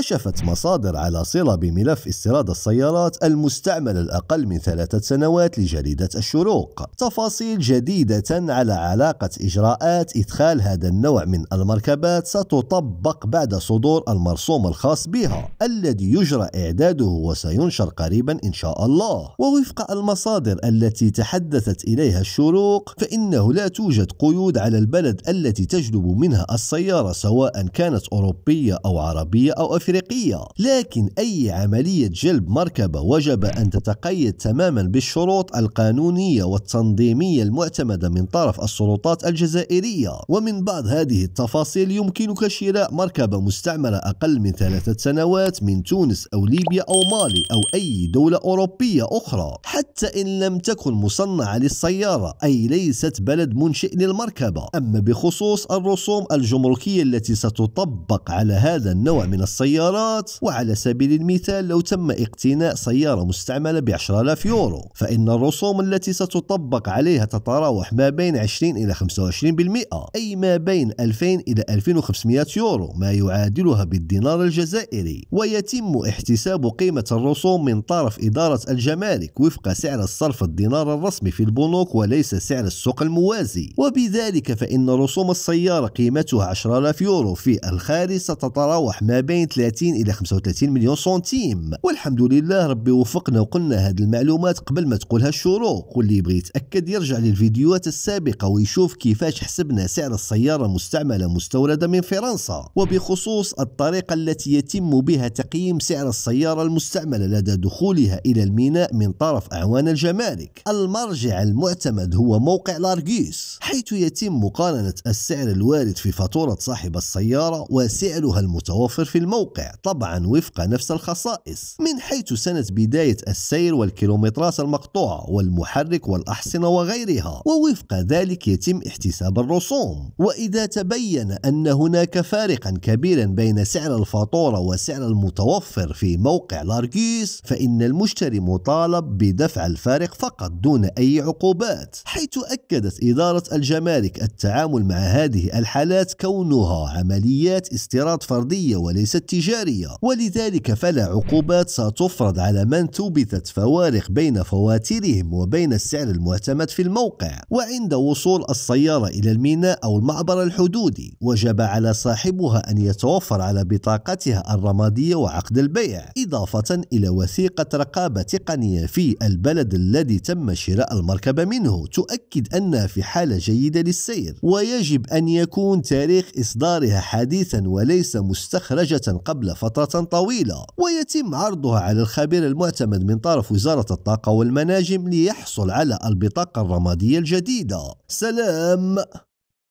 كشفت مصادر على صلة بملف استيراد السيارات المستعملة الأقل من ثلاثة سنوات لجريدة الشروق. تفاصيل جديدة على علاقة إجراءات إدخال هذا النوع من المركبات ستطبق بعد صدور المرسوم الخاص بها الذي يجرى إعداده وسينشر قريبا إن شاء الله. ووفق المصادر التي تحدثت إليها الشروق فإنه لا توجد قيود على البلد التي تجلب منها السيارة سواء كانت أوروبية أو عربية أو أفريقية. لكن أي عملية جلب مركبة وجب أن تتقيد تماما بالشروط القانونية والتنظيمية المعتمدة من طرف السلطات الجزائرية. ومن بعض هذه التفاصيل يمكنك شراء مركبة مستعملة أقل من ثلاثة سنوات من تونس أو ليبيا أو مالي أو أي دولة أوروبية أخرى. حتى إن لم تكن مصنعة للسيارة أي ليست بلد منشئ للمركبة. أما بخصوص الرسوم الجمركية التي ستطبق على هذا النوع من السيارات. وعلى سبيل المثال لو تم اقتناء سيارة مستعملة ب 10000 يورو فإن الرسوم التي ستطبق عليها تتراوح ما بين 20 إلى 25% أي ما بين 2000 إلى 2500 يورو ما يعادلها بالدينار الجزائري. ويتم احتساب قيمة الرسوم من طرف إدارة الجمارك وفق سعر الصرف الدينار الرسمي في البنوك وليس سعر السوق الموازي. وبذلك فإن رسوم السيارة قيمتها 10000 يورو في الخارج ستتراوح ما بين 30 إلى 35 مليون سنتيم. والحمد لله ربي وفقنا وقلنا هذه المعلومات قبل ما تقولها الشروق. واللي يبغي يتأكد يرجع للفيديوهات السابقة ويشوف كيفاش حسبنا سعر السيارة المستعملة مستوردة من فرنسا. وبخصوص الطريقة التي يتم بها تقييم سعر السيارة المستعملة لدى دخولها إلى الميناء من طرف أعوان الجمارك. المرجع المعتمد هو موقع L'Argus حيث يتم مقارنة السعر الوارد في فاتورة صاحب السيارة وسعرها المتوفر في الموقع. طبعا وفق نفس الخصائص. من حيث سنة بداية السير والكيلومترات المقطوعة والمحرك والأحصنة وغيرها. ووفق ذلك يتم احتساب الرسوم. وإذا تبين أن هناك فارقا كبيرا بين سعر الفاتورة وسعر المتوفر في موقع L'Argus فإن المشتري مطالب بدفع الفارق فقط دون أي عقوبات. حيث أكدت إدارة الجمارك التعامل مع هذه الحالات كونها عمليات استيراد فردية وليست تجارية ولذلك فلا عقوبات ستفرض على من ثبتت فوارق بين فواتيرهم وبين السعر المعتمد في الموقع. وعند وصول السيارة إلى الميناء أو المعبر الحدودي وجب على صاحبها أن يتوفر على بطاقتها الرمادية وعقد البيع إضافة إلى وثيقة رقابة تقنية في البلد الذي تم شراء المركبة منه. تؤكد أنها في حالة جيدة للسير ويجب أن يكون تاريخ إصدارها حديثا وليس مستخرجة قبل فترة طويلة ويتم عرضها على الخبير المعتمد من طرف وزارة الطاقة والمناجم ليحصل على البطاقة الرمادية الجديدة. سلام!